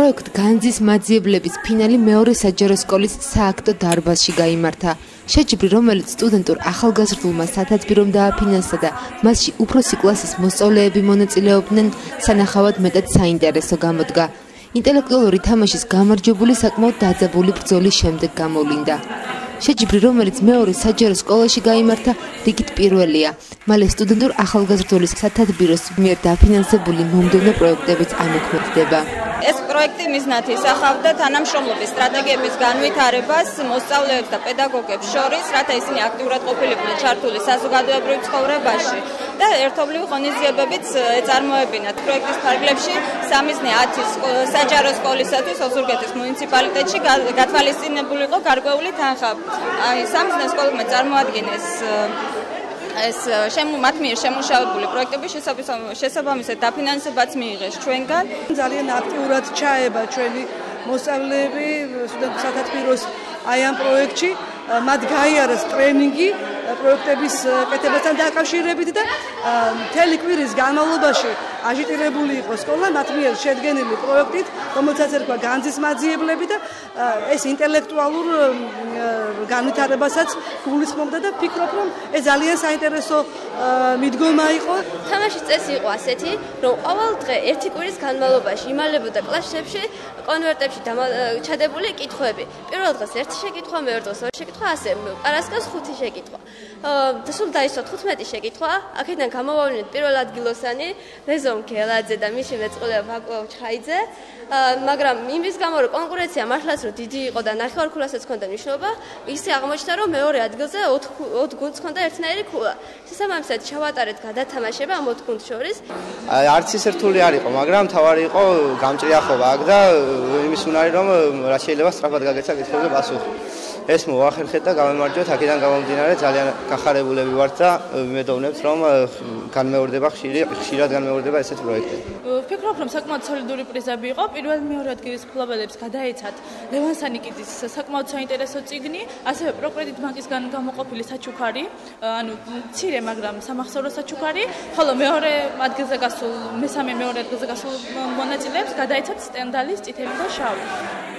პროექტ განძის მაძიებლების ფინალი მეორე საჯარო სკოლის სააქტო დარბაზში გამართა. შეჯიბრი, რომელიც სტუდენტურ ახალგაზრდულმა სათათბირომ დააფინანსა და მასში უფროსი კლასის მოსწავლეები მონაწილეობდნენ, სანახავად მეტად საინტერესო გამოდგა. ინტელექტუალური თამაშის გამარჯვებული საკმაოდ დაძაბული ბრძოლის შემდეგ გამოვლინდა. შეჯიბრი, რომელიც მეორე საჯარო სკოლაში გამართა, რიგით პირველია. მალე სტუდენტურ ახალგაზრდულის სათათბიროს მიერ დაფინანსებული მომდევნო პროექტებიც ამოქმედდება. ეს პროექტი მიზნად ისახავდა თანამშრომლობის სტრატეგიების განვითარებას მოსწავლეებს და პედაგოგებს შორის, რათა ისინი აქტიურად ყოფილიყვნენ ჩართული საზოგადოებრივ ცხოვრებაში და ერთობლივი ღონისძიებებით ეწარმოებინათ პროექტის ფარგლებში სამიზნე 10 საჯარო სკოლისათვის ოსურგეთის მუნიციპალიტეტში გათვალისწინებული იყო გარკვეული თანხა. აი სამიზნე სკოლებმა წარმოადგენეს ეს შემო მათ მიერ შემუშავებული პროექტების შესაბამისად დაფინანსებაც მიიღეს ჩვენგან. ძალიან აქტიურად ჩაება ჩვენი მოსწავლეები სტუდენტთა სათათბიროს აი ამ პროექტში. მათ გაიარეს ტრენინგი პროექტების კეთებასთან დაკავშირებით და მთელი კვირის განმავლობაში აჟიტირებული იყო სკოლა მათ მიერ შედგენილი პროექტით, რომელსაც ერქვა განძის მაძიებლები და ეს ინტელექტუალურ განვითარებასაც გულისხმობდა და ფიქრობ რომ ეს ძალიან საინტერესო მიდგომა იყო. თამაშის წესი იყო ასეთი, რომ ყოველ დღე ერთი კვირის განმავლობაში იმალებოდა კლასებში კონვერტებში ჩადებული კითხვები. პირველ დღეს ერთი შეკითხვა, მეორე დღეს ორი შეკითხვა, ასე პარასკევს ხუთი შეკითხვა. და სულ დაისვა 15 შეკითხვა. აქედან გამოვავლინეთ პირველ ადგილოსანი რეზომ გელაძე და მისი მეწყვილე ვაკო ჩხაიძე. მაგრამ იმის გამო რომ კონკურენცია მართლაც რომ დიდი იყო და ნახევარქულასაც ჰქონდა მნიშვნელობა, ისე აღმოჩნდა რომ მეორე ადგილზე 4 გუნდს ჰქონდა ერთნაირი ქულა. შესაბამისად ჩავატარეთ გადათამაშება ამ 4 გუნდს შორის. არც ის რთული არ იყო, მაგრამ თავარი იყო გამჭრიახობა აქ და იმის უნარი რომ რა შეიძლება სწრაფად გაგეცა კითხვებზე პასუხი. ეს მოახერხეთ და გამემარჯვეთ აქედან გამომდინარე ძალიან გახარებულები ვართ და მედოვნებს რომ განმეორდება ხშირი ხშირად განმეორდება ესეთ პროექტები. ვფიქრობ რომ საკმაოდ სოლიდური პრიზები იყო. პირველ მეორე ადგილის ფლობელებს გადაეცათ ლევან სანიკიძის საკმაოდ საინტერესო წიგნი, ასევე პროკრედიტ ბანკისგან გამოყოფილი საჩუქარი, ანუ ცირე მაგრამ სამახსოვრო საჩუქარი, ხოლო მეორე ადგილზე გასულ, მესამე მეორე ადგილზე გასულ მონაწილეებს გადაეცათ სტენდალის წითელი და შავი.